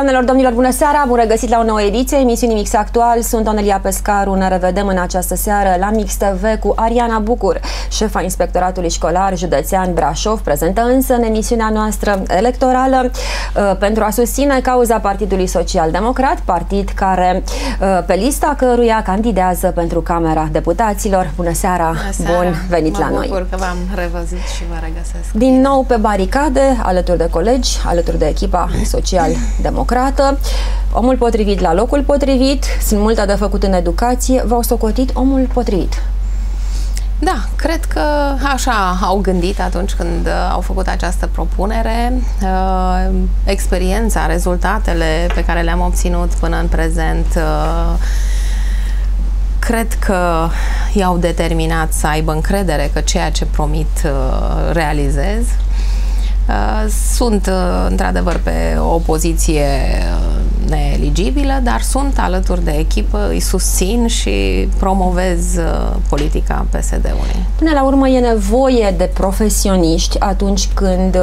Doamnelor, domnilor, bună seara! Bun regăsit la o nouă ediție, emisiunii Mix Actual. Sunt Onelia Pescaru, ne revedem în această seară la Mix TV cu Ariana Bucur, șefa Inspectoratului Școlar Județean Brașov, prezentă însă în emisiunea noastră electorală uh, pentru a susține cauza Partidului Social Democrat, partid care uh, pe lista căruia candidează pentru Camera Deputaților. Bună seara! Bună seara. Bun venit mă la noi! bucur că v-am revăzut și vă regăsesc. Din nou pe baricade, alături de colegi, alături de echipa Social Democrat democrată, omul potrivit la locul potrivit, sunt multe de făcut în educație, v-au socotit omul potrivit. Da, cred că așa au gândit atunci când uh, au făcut această propunere. Uh, experiența, rezultatele pe care le-am obținut până în prezent uh, cred că i-au determinat să aibă încredere că ceea ce promit realizez. Uh, sunt uh, într-adevăr pe o poziție uh, neeligibilă, dar sunt alături de echipă, îi susțin și promovez politica PSD-ului. Până la urmă e nevoie de profesioniști atunci când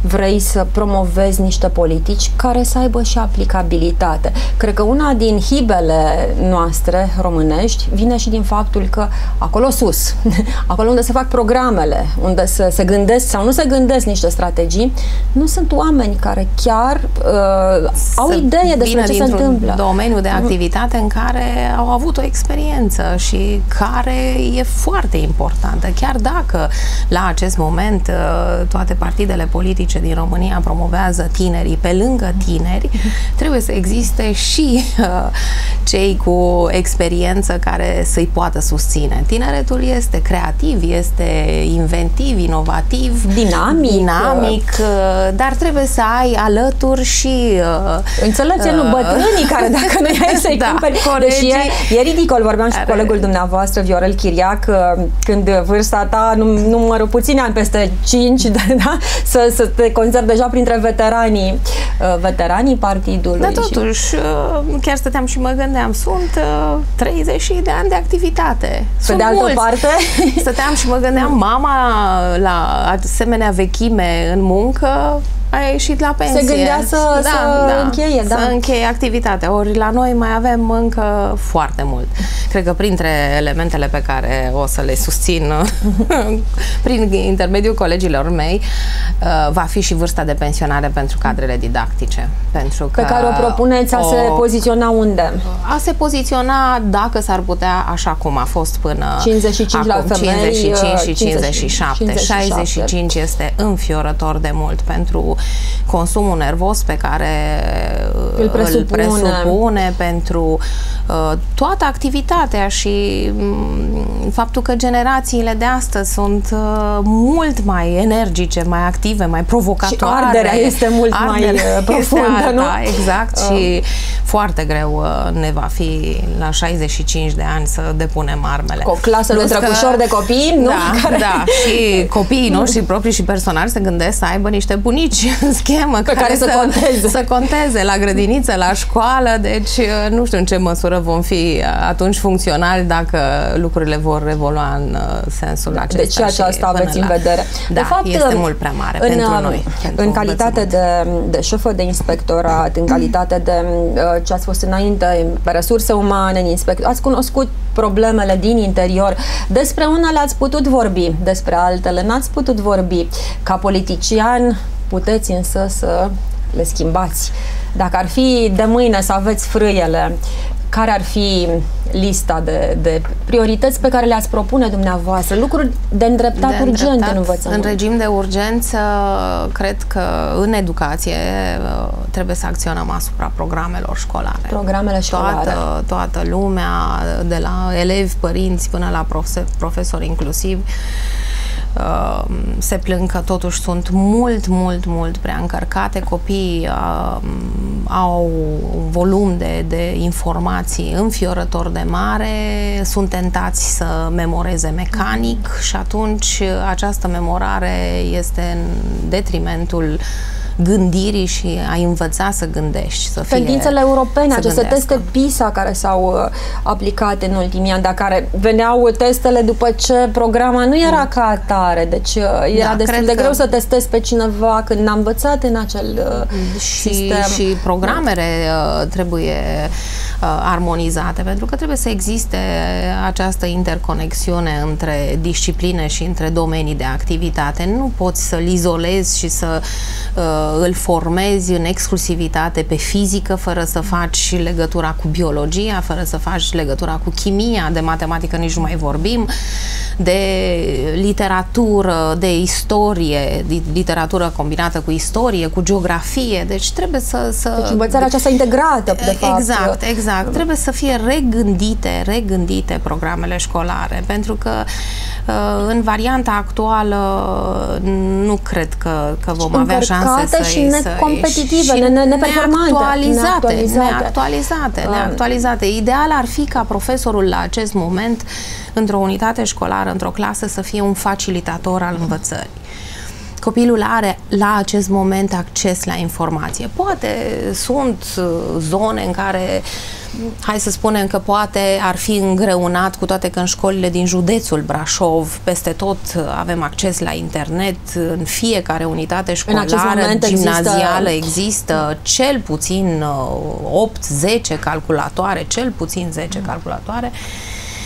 vrei să promovezi niște politici care să aibă și aplicabilitate. Cred că una din hibele noastre românești vine și din faptul că acolo sus, acolo unde se fac programele, unde se, se gândesc sau nu se gândesc niște strategii, strategii, nu sunt oameni care chiar uh, au idee despre ce se întâmplă. domeniu de activitate în care au avut o experiență și care e foarte importantă. Chiar dacă la acest moment uh, toate partidele politice din România promovează tinerii pe lângă tineri, trebuie să existe și uh, cei cu experiență care să-i poată susține. Tineretul este creativ, este inventiv, inovativ, dinamic, dinamic mic, uh, dar trebuie să ai alături și... Uh, Înțelege, uh, nu, bătrânii care dacă nu ai să-i da, cumperi. Deci e, e ridicol, vorbeam și cu colegul dumneavoastră, Viorel Chiriac, uh, când vârsta ta, nu, numărul puțini ani peste 5, da, da, să, să te conservi deja printre veteranii, veteranii partidului. Da, totuși, și... chiar stăteam și mă gândeam, sunt 30 de ani de activitate. Pe sunt de altă mulți. parte? Stăteam și mă gândeam, mama la asemenea vechime în muncă a ieșit la pensie. Se gândea să, da, să da, încheie, da. Să încheie activitatea. Ori la noi mai avem încă foarte mult. Cred că printre elementele pe care o să le susțin prin intermediul colegilor mei uh, va fi și vârsta de pensionare pentru cadrele didactice. Pentru pe care o propuneți a o, se poziționa unde? A se poziționa dacă s-ar putea așa cum a fost până 55 acum, la femei, 55 și 57. 57. 65 este înfiorător de mult pentru consumul nervos pe care îl presupune, îl presupune pentru uh, toată activitatea și um, faptul că generațiile de astăzi sunt uh, mult mai energice, mai active, mai provocatoare. Și arderea este mult arderea mai uh, profundă, este nu? exact. Uh. Și foarte greu uh, ne va fi la 65 de ani să depunem armele. Cu o clasă de trăcușori de copii, nu? Da, Care... da. Și copiii noștri proprii și personali se gândesc să aibă niște bunici în schemă pe care, care să, să conteze. Să conteze la grădiniță, la școală, deci uh, nu știu în ce măsură vom fi uh, atunci funcționali dacă lucrurile vor evolua în sensul acesta. Deci aceasta aveți în vedere. Da, de fapt, este mult prea mare în, pentru noi. Pentru în calitate de, de șefă de inspectorat, în calitate de ce ați fost înainte, pe resurse umane, în inspector, ați cunoscut problemele din interior. Despre unele ați putut vorbi, despre altele n-ați putut vorbi. Ca politician puteți însă să le schimbați. Dacă ar fi de mâine să aveți frâiele, care ar fi lista de, de priorități pe care le-ați propune dumneavoastră? Lucruri de îndreptat de urgent îndreptat, în învățământ. În regim de urgență, cred că în educație trebuie să acționăm asupra programelor școlare. Programele școlare. Toată, toată lumea, de la elevi, părinți, până la profesori inclusiv, Uh, se plâng că totuși sunt mult, mult, mult prea încărcate. Copiii uh, au un volum de, de informații înfiorător de mare, sunt tentați să memoreze mecanic și atunci această memorare este în detrimentul gândirii și a învăța să gândești. Să fie, Tendințele europene, aceste gândească. teste PISA care s-au uh, aplicat în ultimii ani, dar care veneau testele după ce programa nu era ca atare, deci uh, era da, destul de greu să testezi pe cineva când n-a învățat în acel uh, și, sistem. Și programele uh, trebuie uh, armonizate, pentru că trebuie să existe această interconexiune între discipline și între domenii de activitate. Nu poți să-l izolezi și să uh, îl formezi în exclusivitate pe fizică, fără să faci legătura cu biologia, fără să faci legătura cu chimia, de matematică nici nu mai vorbim, de literatură, de istorie, literatură combinată cu istorie, cu geografie, deci trebuie să... să deci învățarea aceasta integrată, de fapt. Exact, exact. Trebuie să fie regândite, regândite programele școlare, pentru că uh, în varianta actuală nu cred că, că vom avea șanse să și necompetitive, ne, ne, neperformante. Neactualizate, neactualizate, neactualizate, neactualizate. Ideal ar fi ca profesorul la acest moment într-o unitate școlară, într-o clasă, să fie un facilitator al învățării copilul are la acest moment acces la informație. Poate sunt uh, zone în care hai să spunem că poate ar fi îngreunat, cu toate că în școlile din județul Brașov, peste tot uh, avem acces la internet, în fiecare unitate școlară, gimnazială există... există cel puțin 8-10 uh, calculatoare, cel puțin 10 calculatoare.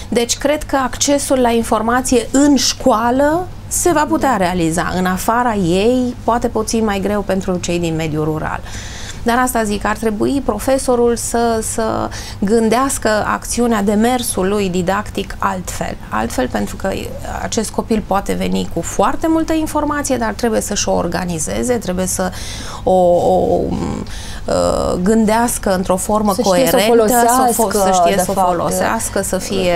Deci cred că accesul la informație în școală se va putea realiza. În afara ei, poate puțin mai greu pentru cei din mediul rural. Dar asta zic, ar trebui profesorul să, să gândească acțiunea, demersul lui didactic altfel. Altfel pentru că acest copil poate veni cu foarte multă informație, dar trebuie să-și o organizeze, trebuie să o, o uh, gândească într-o formă să coerentă, să, fo- să știe să o folosească, să fie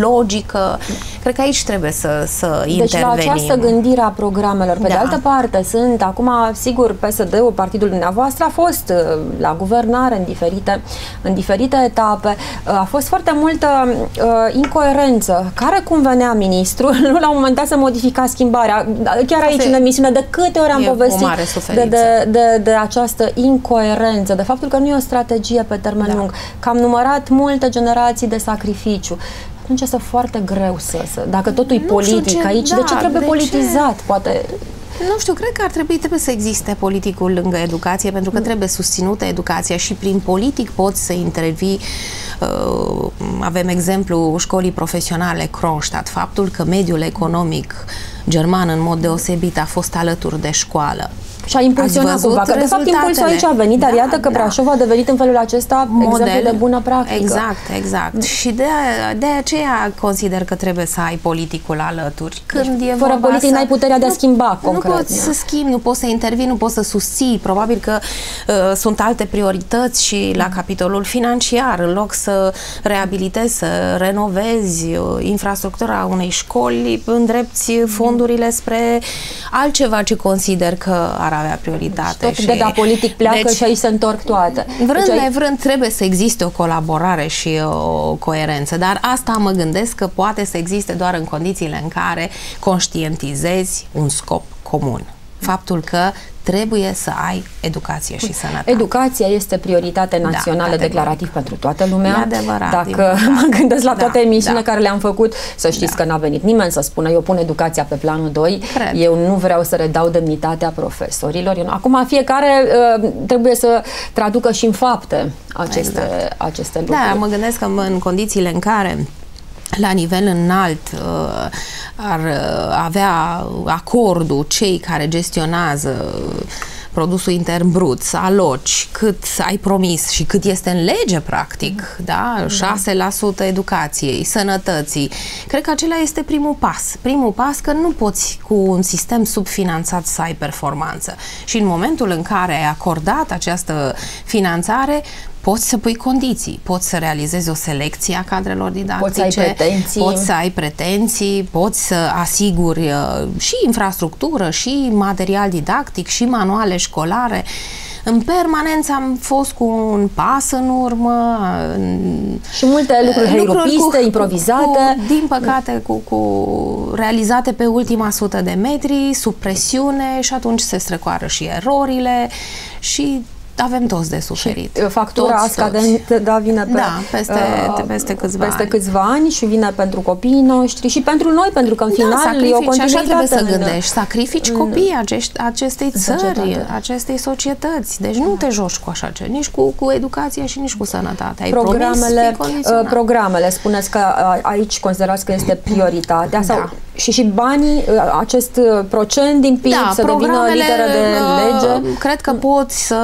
logică. Cred că aici trebuie să, să deci intervenim. Deci la această gândire a programelor. Pe da. de altă parte, sunt acum, sigur, PSD-ul, partidul dumneavoastră, a fost Uh, la guvernare în diferite, în diferite etape. Uh, a fost foarte multă uh, incoerență. Care cum venea ministrul, nu la un moment dat să modifica schimbarea. Chiar aici, în emisiune, de câte ori am povestit de, de, de, de această incoerență, de faptul că nu e o strategie pe termen da. lung, că am numărat multe generații de sacrificiu atunci este foarte greu să, să dacă totul e politic ce, aici, da, de ce trebuie de politizat? Ce? Poate nu știu, cred că ar trebui, trebuie să existe politicul lângă educație, pentru că mm. trebuie susținută educația și prin politic poți să intervii. Uh, avem exemplu școlii profesionale Kronstadt, faptul că mediul economic german în mod deosebit a fost alături de școală și a impulsionat cumva. Că, de fapt, impulsul aici a venit, dar da, iată că da. Brașov a devenit în felul acesta Model, exemplu de bună practică. Exact, exact. Mm. Și de, de aceea consider că trebuie să ai politicul alături. Când deci, e fără politic să... n-ai puterea de a schimba nu, concret. Nu poți să schimbi, nu poți să intervii, nu poți să susții. Probabil că uh, sunt alte priorități și la mm. capitolul financiar, în loc să reabilitezi, să renovezi uh, infrastructura unei școli, îndrepți mm. fondurile spre altceva ce consider că ar avea prioritate. Tot și... de da politic pleacă deci, și aici se întorc toate. Vrând deci, nevrând, trebuie să existe o colaborare și o coerență, dar asta mă gândesc că poate să existe doar în condițiile în care conștientizezi un scop comun. Faptul că trebuie să ai educație și sănătate. Educația este prioritate da, națională da, declarativ pentru toată lumea. E adevărat. Dacă mă gândesc la toate da, emisiunile da. care le-am făcut, să știți da. că n-a venit nimeni să spună eu pun educația pe planul 2, Cred. eu nu vreau să redau demnitatea profesorilor. Eu nu. Acum fiecare uh, trebuie să traducă și în fapte aceste, exact. aceste lucruri. Da, mă gândesc că în condițiile în care la nivel înalt uh, ar uh, avea acordul cei care gestionează produsul intern brut, să aloci cât ai promis și cât este în lege, practic, mm. da? 6% educației, sănătății. Cred că acela este primul pas. Primul pas că nu poți cu un sistem subfinanțat să ai performanță. Și în momentul în care ai acordat această finanțare, poți să pui condiții, poți să realizezi o selecție a cadrelor didactice, poți să ai pretenții, poți să, ai pretenții, poți să asiguri uh, și infrastructură, și material didactic, și manuale școlare. în permanență am fost cu un pas în urmă. Și multe lucruri, lucruri cu, improvizate. Cu, din păcate, cu, cu realizate pe ultima sută de metri, sub presiune și atunci se strecoară și erorile și avem toți de suferit. Și uh, factura toți, scadent, toți. da, vine pe, da, peste, uh, peste câțiva peste ani. câțiva ani și vine pentru copiii noștri și pentru noi, pentru că în da, final e o continuitate. Așa trebuie să gândești. Sacrifici copiii acești, acestei țări, societate. acestei societăți. Deci nu te joci cu așa ce, nici cu, cu educația și nici cu sănătatea. Ai programele, promis, uh, programele, spuneți că aici considerați că este prioritatea da. sau și și banii, uh, acest uh, procent din PIB da, să devină literă de lege? Cred că poți să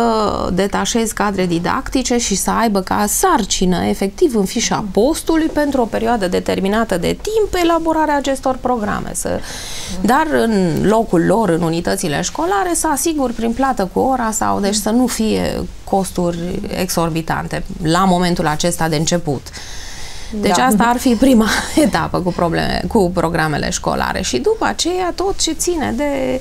detașezi cadre didactice și să aibă ca sarcină, efectiv, în fișa postului pentru o perioadă determinată de timp elaborarea acestor programe. Să, dar în locul lor, în unitățile școlare, să asigur prin plată cu ora sau deci să nu fie costuri exorbitante la momentul acesta de început. Deci da. asta ar fi prima etapă cu, probleme, cu programele școlare și după aceea tot ce ține de uh,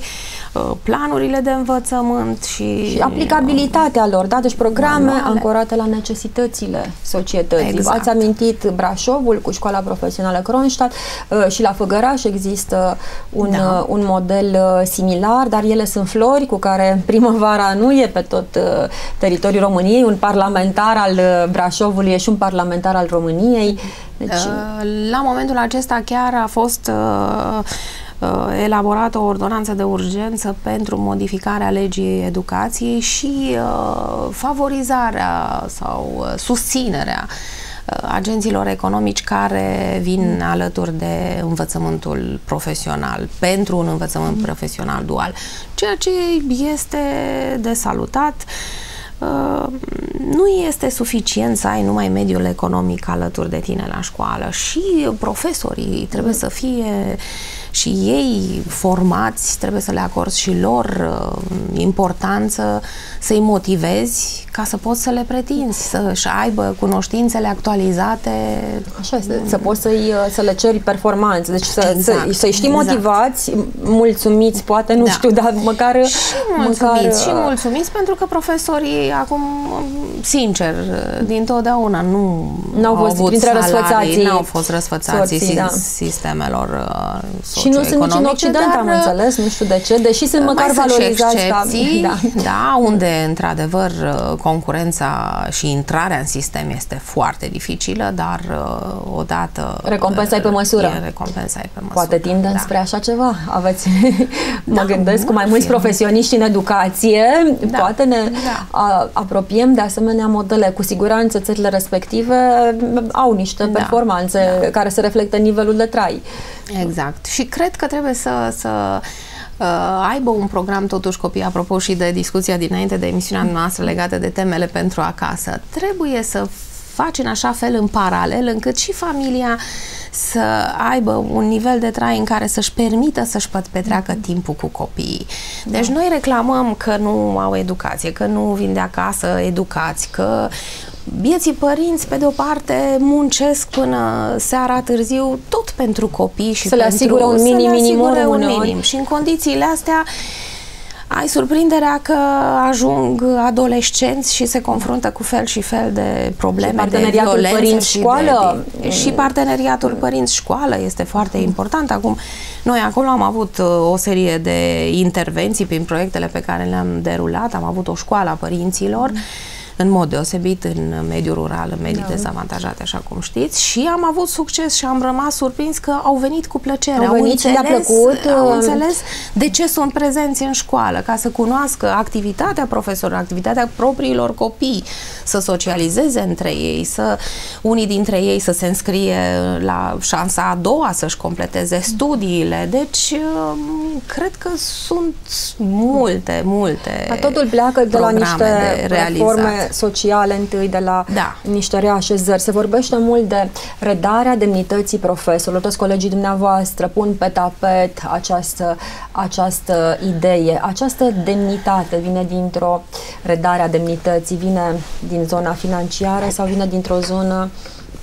planurile de învățământ și, și aplicabilitatea lor, da? Deci programe manuale. ancorate la necesitățile societății. Exact. Ați amintit Brașovul cu școala profesională Kronstadt uh, și la Făgăraș există un, da. uh, un model uh, similar, dar ele sunt flori cu care primăvara nu e pe tot uh, teritoriul României. Un parlamentar al uh, Brașovului e și un parlamentar al României. Deci... Uh, la momentul acesta chiar a fost uh, uh, elaborată o ordonanță de urgență pentru modificarea legii educației și favorizarea sau susținerea agenților economici care vin alături de învățământul profesional, pentru un învățământ profesional dual, ceea ce este de salutat. Uh, Uh, nu este suficient să ai numai mediul economic alături de tine la școală și profesorii trebuie să fie și ei formați, trebuie să le acorzi și lor uh, importanță, să-i motivezi ca să poți să le pretinzi, să-și aibă cunoștințele actualizate. Așa este, să poți să uh, să le ceri performanțe, deci să, exact, să, să-i știi exact. motivați, mulțumiți, poate, nu da. știu, dar măcar... Și mulțumiți, măcar, și uh, mulțumiți pentru că profesorii acum, sincer, din totdeauna nu n-au fost avut printre răsfățații, n-au fost răsfățații soții, da. sistemelor uh, Și nu sunt nici în Occident, dar, am înțeles, nu știu de ce, deși sunt măcar valorizați excepții, ca... Da. da, unde, într-adevăr, concurența și intrarea în sistem este foarte dificilă, dar uh, odată... Recompensa e pe măsură. E recompensa e pe măsură. Poate tindem da. spre așa ceva. Aveți, mă da, gândesc, cu mai mulți profesioniști în educație, da. poate ne da. apropiem de asemenea modele. Cu siguranță țările respective au niște da. performanțe da. care se reflectă în nivelul de trai. Exact. Și cred că trebuie să, să uh, aibă un program totuși copii, apropo și de discuția dinainte de emisiunea noastră legată de temele pentru acasă. Trebuie să faci în așa fel în paralel încât și familia să aibă un nivel de trai în care să-și permită să-și petreacă timpul cu copiii. Deci da. noi reclamăm că nu au educație, că nu vin de acasă educați, că Bieții părinți, pe de o parte, muncesc până seara târziu tot pentru copii și să le asigure un minim, minim, un minim. Și în condițiile astea ai surprinderea că ajung adolescenți și se confruntă cu fel și fel de probleme și de violență părinți și școală. de, și parteneriatul părinți școală este foarte important. Acum noi acolo am avut uh, o serie de intervenții prin proiectele pe care le-am derulat, am avut o școală a părinților. mm în mod deosebit în mediul rural, în medii da. dezavantajate, așa cum știți, și am avut succes și am rămas surprins că au venit cu plăcere. Au, au venit înțeles, și plăcut. Au uh, înțeles de ce sunt prezenți în școală, ca să cunoască activitatea profesorilor, activitatea propriilor copii, să socializeze între ei, să unii dintre ei să se înscrie la șansa a doua, să-și completeze studiile. Deci, um, cred că sunt multe, multe. Dar totul pleacă de la niște de reforme sociale întâi, de la da. niște reașezări. Se vorbește mult de redarea demnității profesorilor. Toți colegii dumneavoastră pun pe tapet această, această idee. Această demnitate vine dintr-o redare a demnității, vine din zona financiară sau vine dintr-o zonă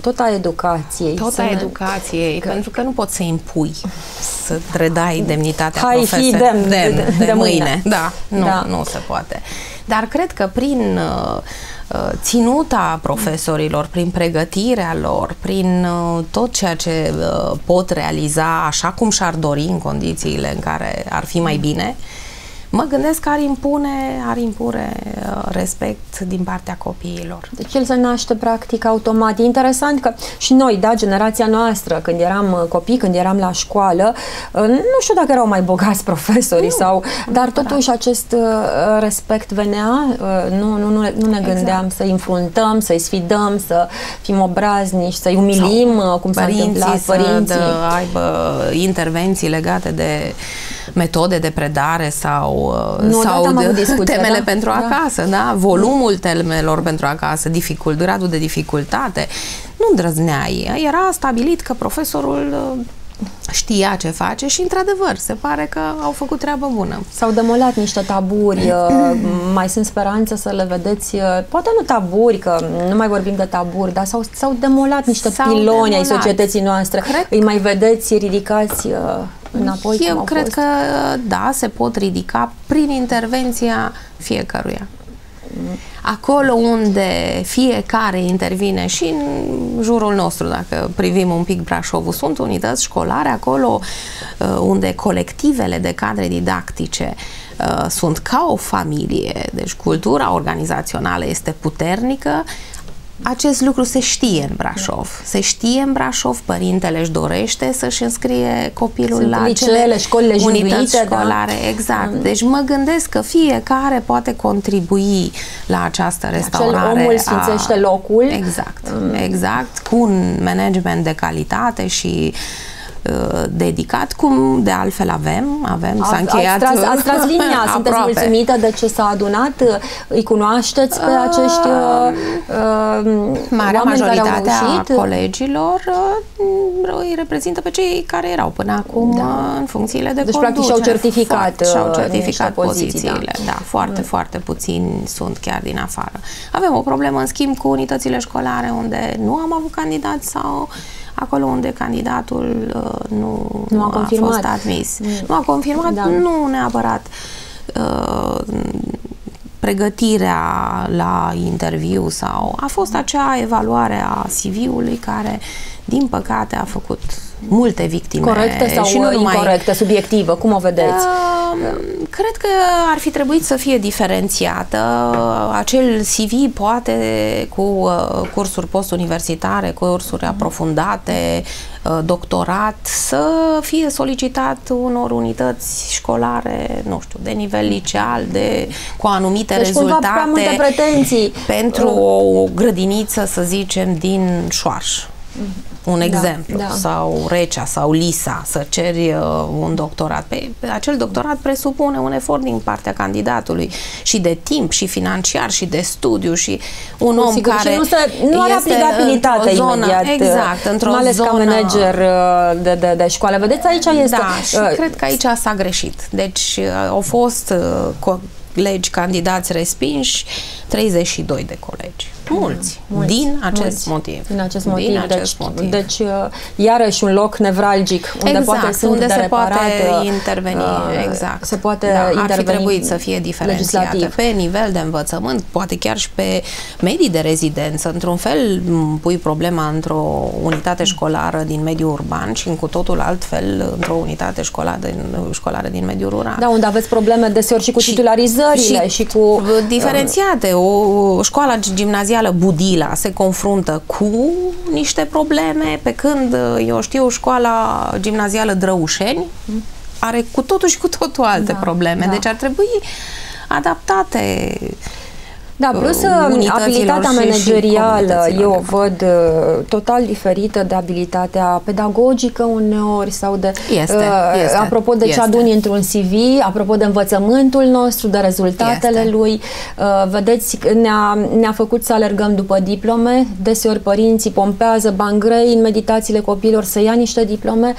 tot a educației. Tot a educației, că... pentru că nu poți să impui să redai demnitatea Hai, fi demn de, de, de, de mâine. Da, nu, da. nu se poate. Dar cred că prin uh, uh, ținuta profesorilor, prin pregătirea lor, prin uh, tot ceea ce uh, pot realiza așa cum și-ar dori în condițiile în care ar fi mai bine, mă gândesc că ar impune, ar impune uh, respect din partea copiilor. Deci el se naște practic automat. E interesant că și noi, da, generația noastră, când eram uh, copii, când eram la școală, uh, nu știu dacă erau mai bogați profesorii nu, sau, dar totuși acest respect venea, nu, nu, nu, nu ne gândeam exact. să-i înfruntăm, să-i sfidăm, să fim obraznici, să-i umilim, sau cum s-a întâmplat părinții. Să aibă intervenții legate de metode de predare sau, uh, nu, sau de discuție, temele da? pentru da. acasă, da? volumul temelor pentru acasă, dificult, gradul de dificultate. Nu îndrăzneai. Era stabilit că profesorul uh, știa ce face și, într-adevăr, se pare că au făcut treabă bună. S-au demolat niște taburi, uh, mai sunt speranțe să le vedeți, poate nu taburi, că nu mai vorbim de taburi, dar s-au, s-au demolat niște piloni demolat. ai societății noastre. Cred... Îi mai vedeți ridicați înapoi? Eu cred fost? că da, se pot ridica prin intervenția fiecăruia. Acolo unde fiecare intervine și în jurul nostru, dacă privim un pic Brașovul, sunt unități școlare, acolo uh, unde colectivele de cadre didactice uh, sunt ca o familie, deci cultura organizațională este puternică, acest lucru se știe în Brașov. Se știe în Brașov, părintele își dorește să-și înscrie copilul Sunt la liceele, școlile unități da. școlare. Da? Exact. Mm. Deci mă gândesc că fiecare poate contribui la această restaurare. Acel omul sfințește a... locul. Exact. Mm. Exact. Cu un management de calitate și uh, Uh, dedicat, cum de altfel avem, avem, s-a încheiat ați tras, ați tras linia, sunteți mulțumită de ce s-a adunat? Îi cunoașteți pe uh, acești uh, Marea majoritatea a colegilor uh, îi reprezintă pe cei care erau până acum da. în funcțiile de deci, conducere. Deci, practic, și-au certificat, și-au certificat poziții, da. pozițiile. Da. da, foarte, mm. foarte puțini sunt chiar din afară. Avem o problemă, în schimb, cu unitățile școlare unde nu am avut candidați sau acolo unde candidatul uh, nu, nu a, a fost admis. Mm. Nu a confirmat, da. nu neapărat uh, pregătirea la interviu sau a fost acea evaluare a CV-ului care, din păcate, a făcut multe victime. Corectă sau și nu numai... incorrectă, subiectivă? Cum o vedeți? Uh, cred că ar fi trebuit să fie diferențiată. Acel CV poate cu uh, cursuri postuniversitare, cursuri aprofundate, uh, doctorat, să fie solicitat unor unități școlare, nu știu, de nivel liceal, de, cu anumite deci, rezultate. Prea multe pretenții. Pentru uh. o grădiniță, să zicem, din Șoarș. Mm-hmm un da, exemplu, da. sau Recea sau Lisa, să ceri uh, un doctorat. Pe, pe acel doctorat presupune un efort din partea candidatului și de timp, și financiar, și de studiu, și un om Sigur, care și nu, se, nu are aplicabilitate zonă, imediat, exact, într-o mai ales zonă, ca manager uh, de, de, de școală. Vedeți, aici este... Da, și uh, cred că aici s-a greșit. Deci uh, au fost uh, legi candidați respinși, 32 de colegi. Mulți. mulți din acest mulți. motiv. Din acest motiv. Din deci, acest motiv. Deci, uh, iarăși un loc nevralgic unde exact, poate sunt unde de se reparat, poate interveni. Uh, exact. Se poate da, interveni ar fi trebuit să fie diferențiate legislativ. pe nivel de învățământ, poate chiar și pe medii de rezidență. Într-un fel pui problema într-o unitate școlară din mediul urban și în cu totul altfel într-o unitate școlară din, școlară din mediul rural. Da, unde aveți probleme deseori și cu și, titularizările și, și cu... Diferențiate. O școală gimnazială Budila se confruntă cu niște probleme, pe când, eu știu, școala gimnazială Drăușeni are cu totul și cu totul alte da, probleme. Da. Deci ar trebui adaptate da, plus uh, abilitatea managerială eu o văd uh, total diferită de abilitatea pedagogică uneori sau de este, uh, este, apropo de este. ce aduni într-un CV, apropo de învățământul nostru, de rezultatele este. lui. Uh, vedeți, ne-a, ne-a făcut să alergăm după diplome, deseori părinții pompează bani grei în meditațiile copiilor să ia niște diplome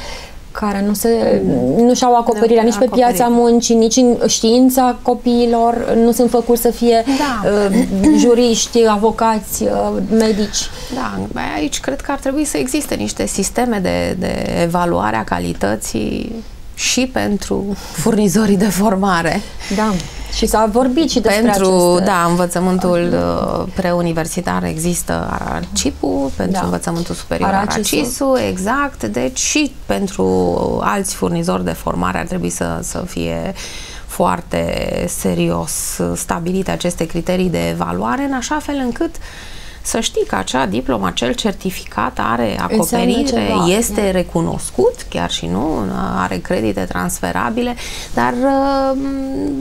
care nu, se, nu și-au acoperirea nici pe piața muncii, nici în știința copiilor, nu sunt făcuți să fie da. uh, juriști, avocați, uh, medici. Da, aici cred că ar trebui să existe niște sisteme de, de evaluare a calității și pentru furnizorii de formare. Da. Și s-a vorbit și despre Pentru, aceste... da, învățământul uh, preuniversitar există ARCIP-ul, pentru Da. învățământul superior Aracisul. ARACIS-ul, exact, deci și pentru alți furnizori de formare ar trebui să, să fie foarte serios stabilite aceste criterii de evaluare, în așa fel încât să știi că acea diplomă, acel certificat are acoperire, ceva, este recunoscut, chiar și nu, are credite transferabile, dar uh,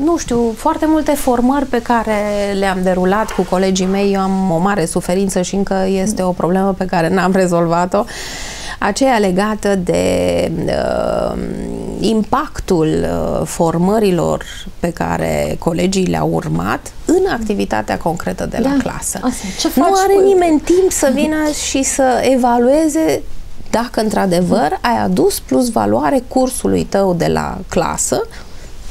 nu știu, foarte multe formări pe care le-am derulat cu colegii mei, eu am o mare suferință și încă este o problemă pe care n-am rezolvat-o, aceea legată de uh, impactul uh, formărilor pe care colegii le-au urmat în activitatea concretă de la Da. clasă. Asta. Ce nu faci are cu- nimeni timp să vină și să evalueze dacă într-adevăr ai adus plus valoare cursului tău de la clasă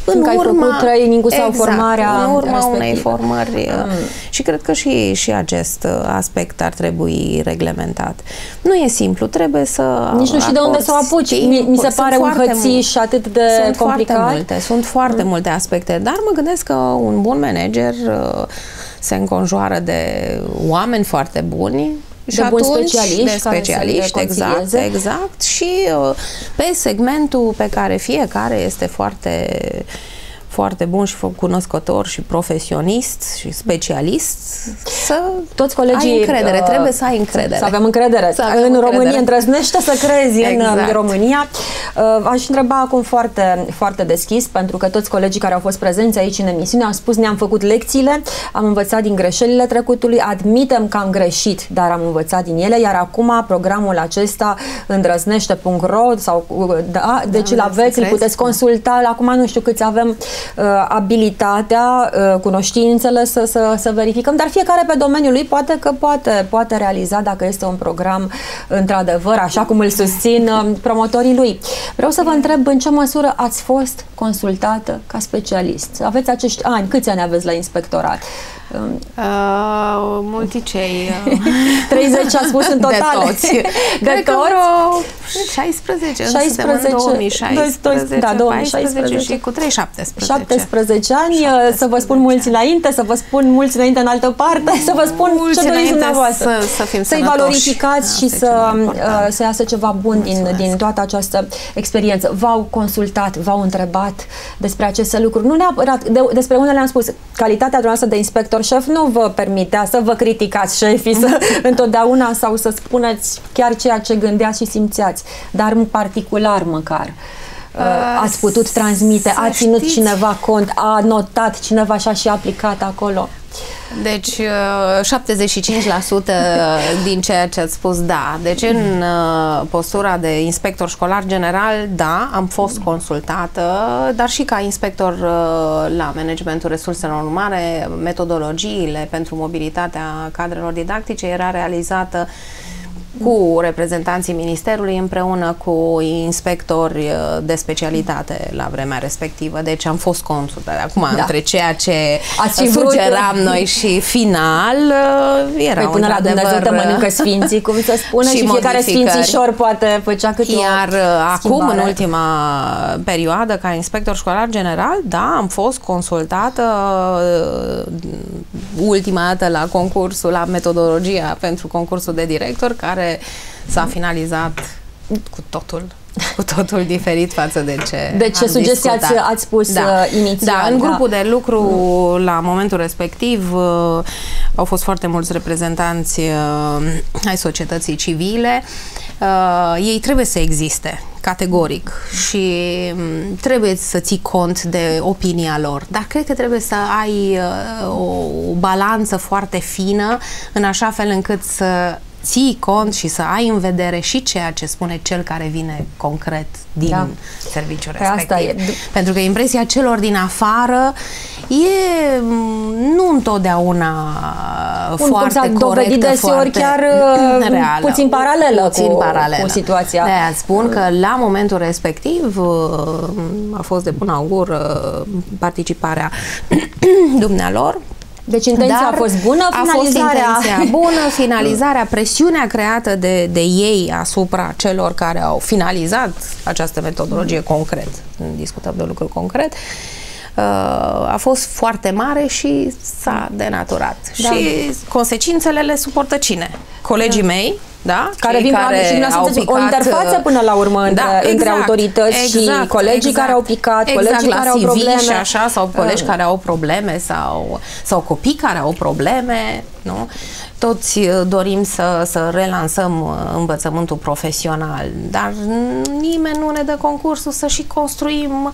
Când ai făcut training-ul sau formarea în urma respectivă. unei formări Mm. uh, și cred că și, și acest uh, aspect ar trebui reglementat. Nu e simplu, trebuie să Nici nu știu de unde acorzi să o apuci. timp. Mi, mi se Sunt pare un foarte hățiș atât de sunt complicat. foarte multe, sunt foarte multe aspecte, dar mă gândesc că un bun manager uh, se înconjoară de oameni foarte buni și De buni atunci, specialiști de care să le specialiști, exact, consilieze. exact, și uh, pe segmentul pe care fiecare este foarte foarte bun și cunoscător și profesionist și specialist să Toți colegii... ai încredere, uh, trebuie să ai încredere. Să avem încredere. Să avem în încredere. România îndrăznește să crezi în Exact. uh, România. Uh, Aș întreba acum foarte, foarte deschis, pentru că toți colegii care au fost prezenți aici în emisiune au spus ne-am făcut lecțiile, am învățat din greșelile trecutului, admitem că am greșit, dar am învățat din ele, iar acum programul acesta îndrăznește.ro sau uh, da, deci îl să aveți, îl crezi. puteți consulta, acum nu știu câți avem uh, abilitatea, uh, cunoștințele să, să, să verificăm, dar fiecare pe domeniul lui poate că poate, poate realiza dacă este un program într-adevăr, așa cum îl susțin uh, promotorii lui. Vreau să vă întreb în ce măsură ați fost consultată ca specialist. Aveți acești ani, câți ani aveți la inspectorat? Um, Uh, multicei. Uh, 30 a spus în total. De toți. De Cred că toți? vreo 16. 16, 2016, da, 2016 2016 și cu 3, 17. 17 ani, 17 să vă spun mulți înainte, să vă spun mulți înainte în altă parte, să vă spun Mulți ce doriți înainte dumneavoastră. să- să fim Să-i sănătoși. valorificați și Asta e să, cel mai important. uh, să iasă ceva bun din, din toată această experiență. V-au consultat, v-au întrebat despre aceste lucruri. Nu neapărat, de, despre unele am spus, calitatea dumneavoastră de inspector șef nu vă permitea să vă criticați șefii să, întotdeauna sau să spuneți chiar ceea ce gândeați și simțeați, dar în particular măcar. Uh, ați putut transmite, să a ținut știți- cineva cont, a notat cineva și a și aplicat acolo. Deci uh, 75% din ceea ce ați spus, da. Deci în uh, postura de inspector școlar general, da, am fost consultată, dar și ca inspector uh, la managementul resurselor umane, metodologiile pentru mobilitatea cadrelor didactice era realizată cu reprezentanții Ministerului împreună cu inspectori uh, de specialitate la vremea respectivă. Deci am fost consultate. Acum, Da. între ceea ce Ați fi vrut- sugeram noi și final uh, era Păi până la într-adevăr, Dumnezeu te mănâncă sfinții, cum se spune, și, și fiecare modificări. sfințișor poate făcea câte Iar o uh, acum, schimbare. în ultima perioadă, ca inspector școlar general, da, am fost consultată uh, ultima dată la concursul, la metodologia pentru concursul de director, care s-a finalizat cu totul cu totul diferit față de ce De ce am sugestii ați- discutat. ați pus, uh, inițial, Da, în da. grupul de lucru la momentul respectiv uh, au fost foarte mulți reprezentanți uh, ai societății civile. Uh, ei trebuie să existe, categoric, și um, trebuie să ții cont de opinia lor. Dar cred că trebuie să ai uh, o, o balanță foarte fină, în așa fel încât să ții cont și să ai în vedere și ceea ce spune cel care vine concret din Da. serviciul Păi asta respectiv. e. Pentru că impresia celor din afară e m, nu întotdeauna Bun, foarte cum s-a corectă, dovedit deseori foarte chiar, uh, reală. puțin paralelă puțin cu- paralelă. cu situația. De-aia spun că la momentul respectiv uh, a fost de bun augur uh, participarea dumnealor Deci intenția Dar a fost bună, finalizarea... A fost intenția. Bună, finalizarea, presiunea creată de, de ei asupra celor care au finalizat această metodologie concret, discutăm de lucruri concret, uh, a fost foarte mare și s-a denaturat. Da. Și consecințele le suportă cine? Colegii da. mei, da? Care vin care și au picat, o interfață până la urmă da, între, exact, între autorități exact, și colegii exact, care au picat, exact, colegii care au probleme. și așa, sau colegi uh. care au probleme sau, sau copii care au probleme, nu? Toți uh, dorim să, să relansăm uh, învățământul profesional, dar nimeni nu ne dă concursul să și construim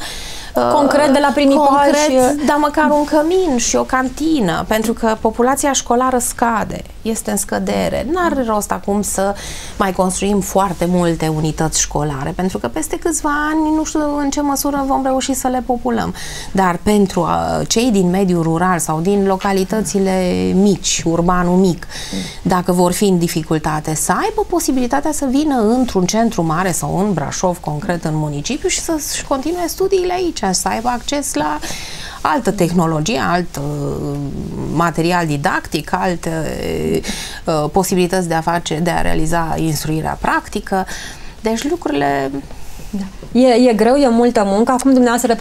concret de la primii concret, pași. dar măcar un cămin și o cantină, pentru că populația școlară scade, este în scădere. N-are rost acum să mai construim foarte multe unități școlare, pentru că peste câțiva ani nu știu în ce măsură vom reuși să le populăm. Dar pentru uh, cei din mediul rural sau din localitățile mici, urbanul mic, dacă vor fi în dificultate, să aibă posibilitatea să vină într-un centru mare sau în Brașov, concret în municipiu și să-și continue studiile aici, să aibă acces la altă tehnologie, alt uh, material didactic, alte uh, posibilități de a face, de a realiza instruirea practică. Deci lucrurile da. E, e greu, e multă muncă. Acum dumneavoastră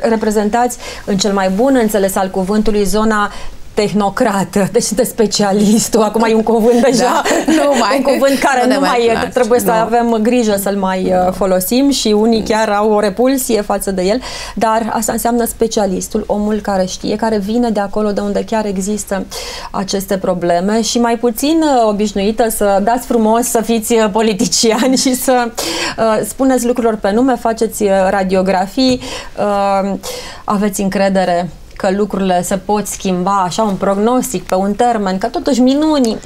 reprezentați în cel mai bun înțeles al cuvântului zona tehnocrată, deci de specialistul, acum e un cuvânt deja, da, nu mai, un cuvânt care nu, nu mai, mai trebuie nu. să avem grijă să-l mai uh, folosim și unii chiar au o repulsie față de el, dar asta înseamnă specialistul, omul care știe, care vine de acolo de unde chiar există aceste probleme și mai puțin uh, obișnuită să dați frumos să fiți uh, politiciani și să uh, spuneți lucrurilor pe nume, faceți radiografii, uh, aveți încredere că lucrurile se pot schimba, așa un prognostic pe un termen, că totuși minuni,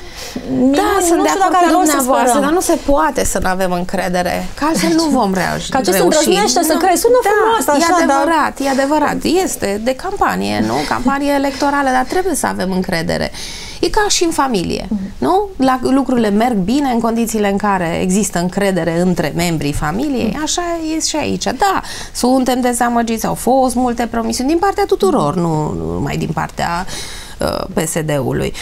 minuni da, sunt nu de acord cu dumneavoastră, dar nu se poate să nu avem încredere, că altfel nu vom reuși. Ca ce se îndrăznește să crezi, sună da, frumos, așa, e adevărat, dar... e adevărat, este de campanie, nu? Campanie electorală, dar trebuie să avem încredere. E ca și în familie, mm-hmm. nu? La, lucrurile merg bine în condițiile în care există încredere între membrii familiei, mm-hmm. așa e și aici. Da, suntem dezamăgiți, au fost multe promisiuni din partea tuturor, nu numai din partea uh, PSD-ului.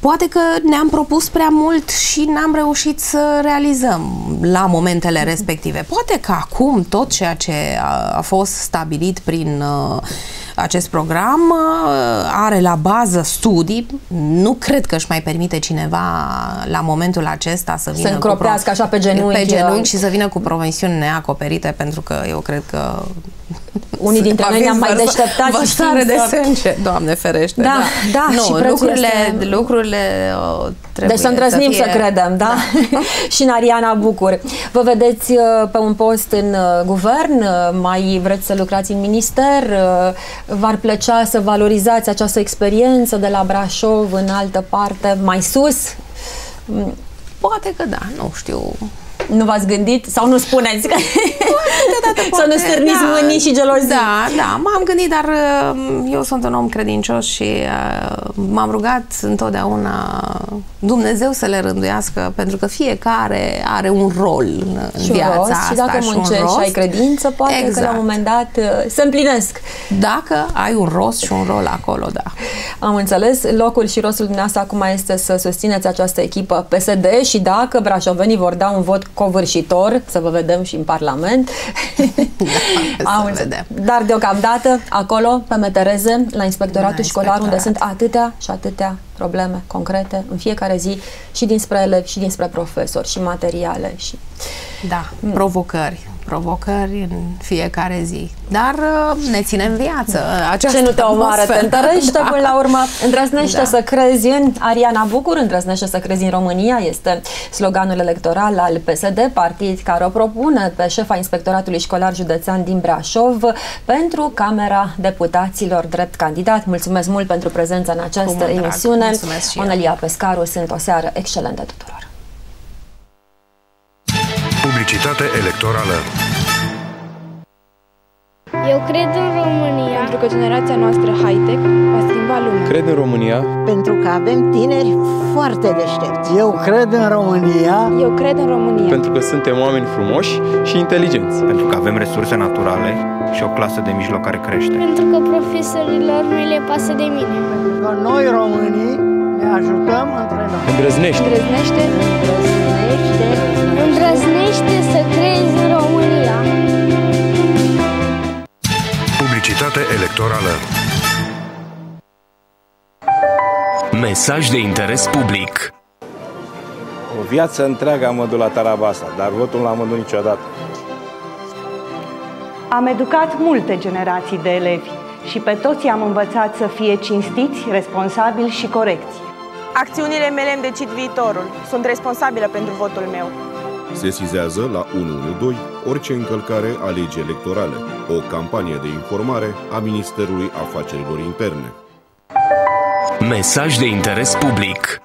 Poate că ne-am propus prea mult și n-am reușit să realizăm la momentele respective. Poate că acum tot ceea ce a, a fost stabilit prin uh, acest program uh, are la bază studii. Nu cred că își mai permite cineva la momentul acesta să vină să încropească așa pe genunchi, pe genunchi și să vină cu promisiuni neacoperite, pentru că eu cred că unii dintre noi ne-am mai deșteptat și stare de sânge, Doamne ferește. Da, da, da nu, și lucrurile, este... lucrurile o, trebuie Deci să îndrăznim să, fie... să credem, da? da. și în Ariana Bucur. Vă vedeți uh, pe un post în uh, guvern? Uh, mai vreți să lucrați în minister? V-ar plăcea să valorizați această experiență de la Brașov în altă parte, mai sus? Poate că da, nu știu. Nu v-ați gândit? Sau nu spuneți? Că... Să nu stârniți da, mâinii și gelozii. Da, da, m-am gândit, dar uh, eu sunt un om credincios și uh, m-am rugat întotdeauna Dumnezeu să le rânduiască, pentru că fiecare are un rol în și viața rost, asta. Și dacă muncești și, și ai credință, poate exact. că la un exact. moment dat uh, se împlinesc. Dacă ai un rost și un rol acolo, da. Am înțeles. Locul și rostul dumneavoastră acum este să susțineți această echipă PSD și dacă brașovenii vor da un vot covârșitor, să vă vedem și în Parlament. Da, Am vedem. Dar deocamdată, acolo, pe Metereze, la Inspectoratul la Școlar, unde sunt atâtea și atâtea probleme concrete în fiecare zi și dinspre elevi și dinspre profesori și materiale. și Da, mm. provocări provocări în fiecare zi. Dar uh, ne ținem viață. Această Ce nu te omoară, te întărește da. până la urmă. Îndrăznește da. să crezi în Ariana Bucur, îndrăznește să crezi în România, este sloganul electoral al PSD, partid care o propune pe șefa Inspectoratului Școlar Județean din Brașov pentru Camera Deputaților drept candidat. Mulțumesc mult pentru prezența în această emisiune. Onelia Pescaru, sunt o seară excelentă tuturor. Publicitate electorală Eu cred în România. Pentru că generația noastră high-tech va schimba lumea. Cred în România. Pentru că avem tineri foarte deștepți. Eu cred în România. Eu cred în România. Pentru că suntem oameni frumoși și inteligenți. Pentru că avem resurse naturale și o clasă de mijloc care crește. Pentru că profesorilor nu le pasă de mine. Pentru că noi românii ne ajutăm între noi. Îndrăznește. Îndrăznește. Îndrăznește. Îndrăznește electorală. Mesaj de interes public. O viață întreagă am mădut la Tarabasa, dar votul nu l-am mădut niciodată. Am educat multe generații de elevi și pe toți am învățat să fie cinstiți, responsabili și corecți. Acțiunile mele îmi decid viitorul. Sunt responsabilă pentru votul meu. Sesizează la 112 orice încălcare a legii electorale. O campanie de informare a Ministerului Afacerilor Interne. Mesaj de interes public.